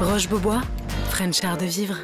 Roche-Beaubois, Frenchard de Vivre.